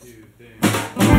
two, three.